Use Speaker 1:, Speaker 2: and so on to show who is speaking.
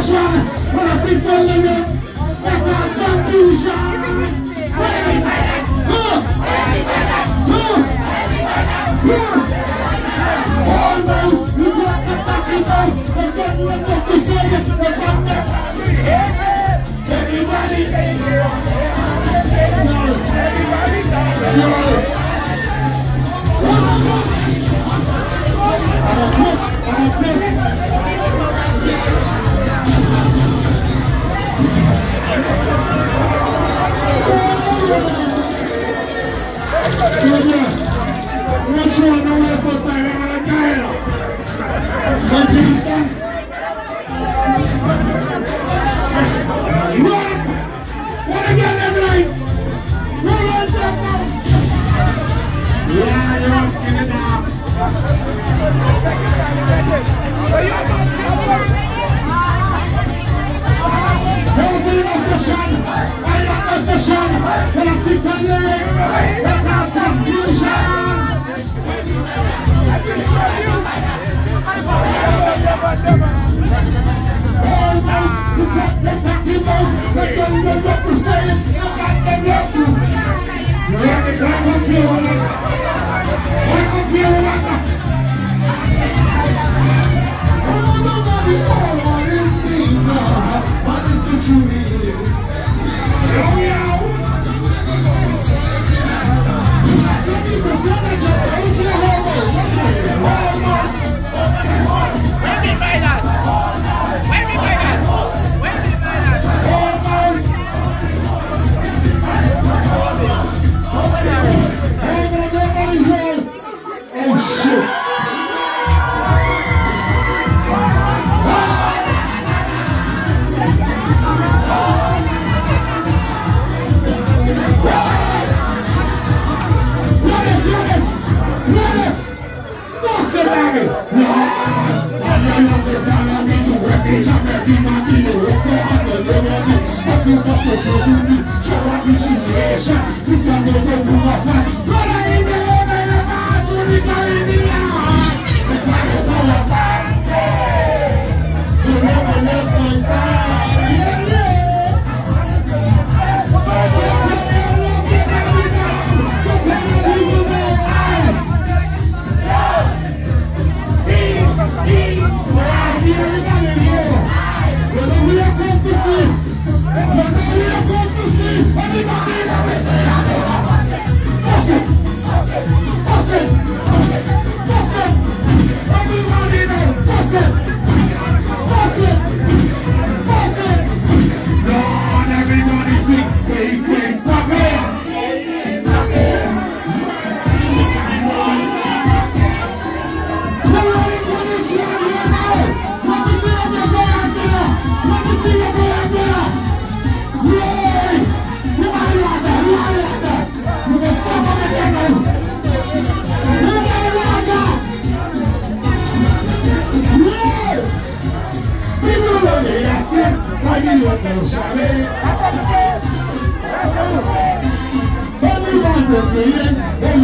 Speaker 1: confusion When I see the limits That cause confusion Everybody, two Everybody, two Everybody, two six on your legs. That cause confusion. Almost, the top, the top, the most, the gun will represent. Come on. Jamais imaginé, c'est à me demander, à plus gösterinin ve